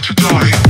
to die.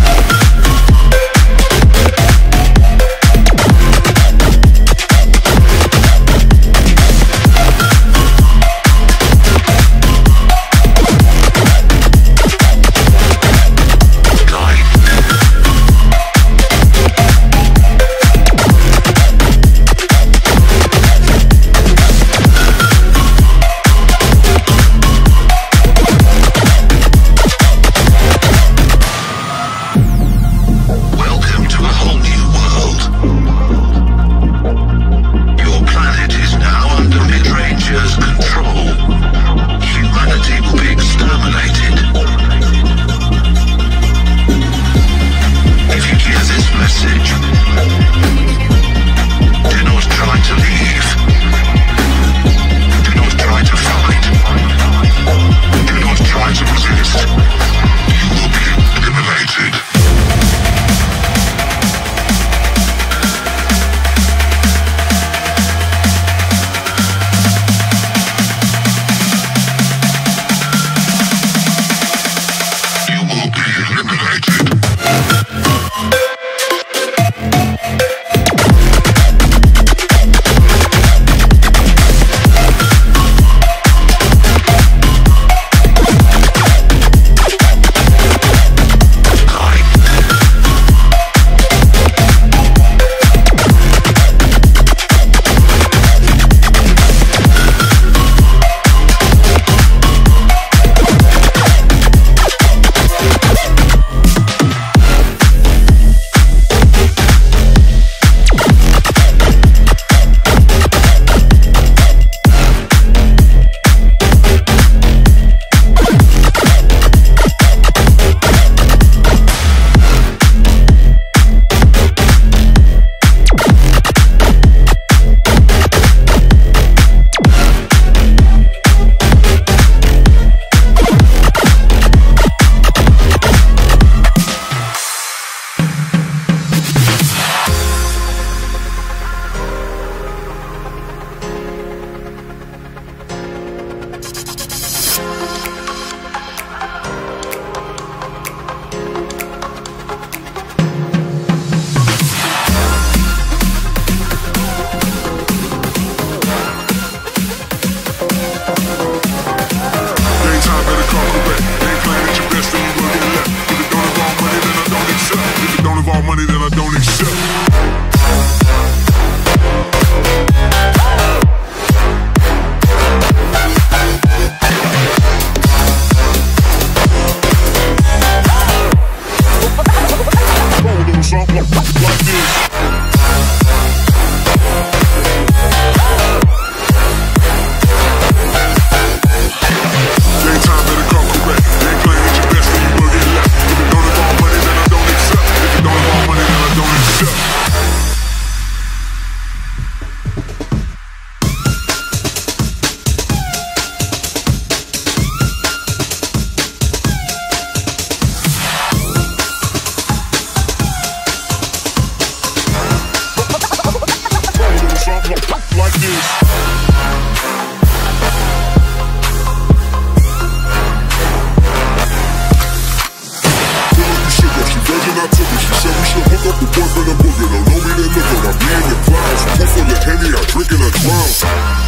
fuck the boy from boogie, don't know me, they look on, I'm being the clowns. Two full of Henny, I drink and a drown.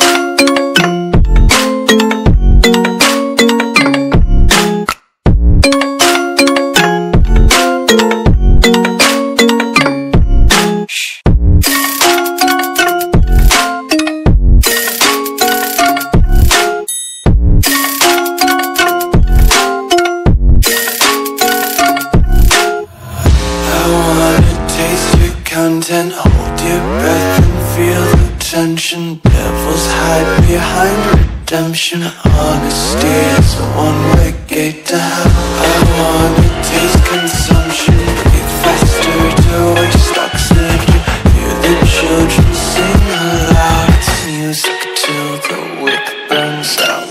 Redemption. Honesty is a one-way gate to hell. I wanna taste consumption, breathe faster to waste oxygen. Hear the children sing aloud. It's music till the wick burns out.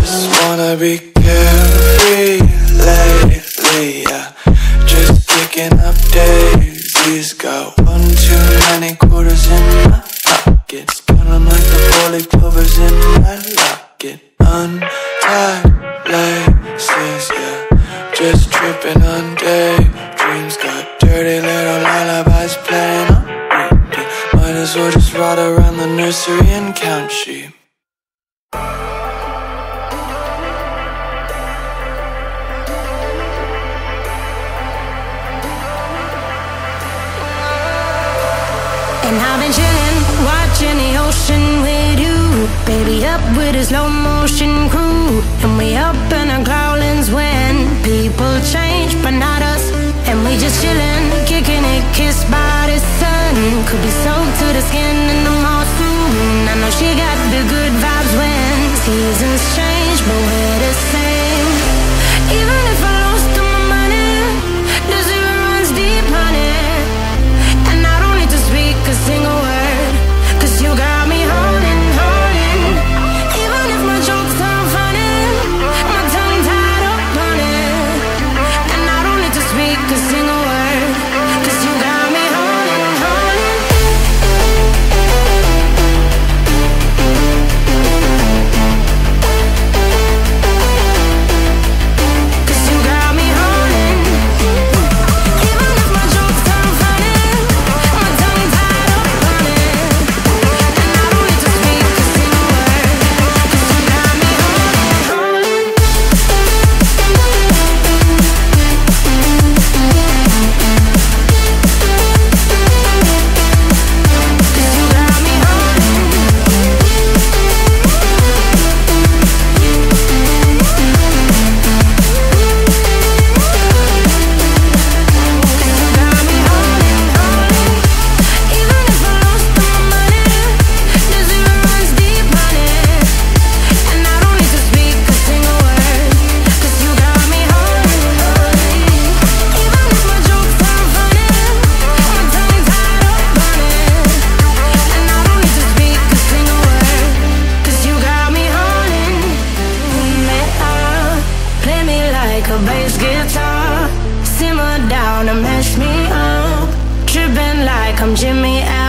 Just wanna be carefree Well just ride around the nursery and count sheep. And I've been chillin', watching the ocean with you. Baby, up with a slow motion crew. And we up in our growlings when people change, but not us. And we just chillin', kicking it, kissed by the sun. Could be the skin in the mall soon. I know she got the good vibes when seasons change, I'm Jimmy.